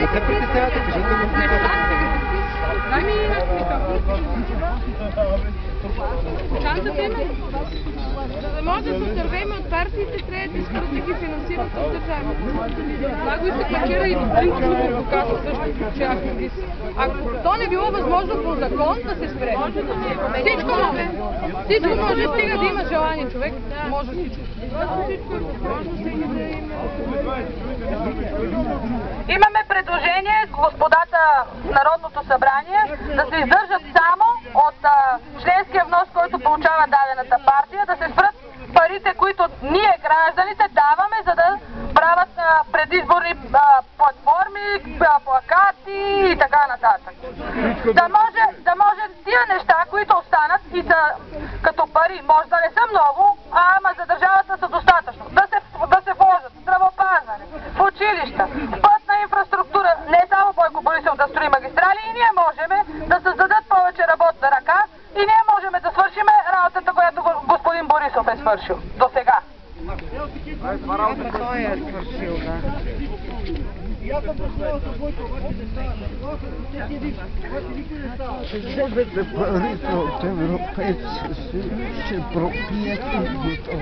Не се притеснявате, кажете го. Има. За да може да се отървеме от партиите, трябва да искат да ги финансират от държавата. Това го изтъклакира и принципно го казва също, че ако, ги, ако то не било възможно по закон да се спре. Всичко може. Всичко може, стига да има желание човек. Може всичко. Всичко е възможно, стига да има. Имаме предложение господата Народното събрание да се издържат само от а, членския внос, който получава дадената партия, да се спрат парите, които ние гражданите даваме, за да правят а, предизборни а, платформи, а, плакати и така нататък. Да може, да може тия неща, които останат и са като пари, може да не са много, ама за държавата са достатъчно. Да се, да се вложат здравопазване, в училища, в пътна инфраструктура, не само Бойко Борисов да строи магистрали и ние можем да създадат повече работна ръка и ние можем да свършим работата, която го- господин Борисов е свършил до сега. Е и готово.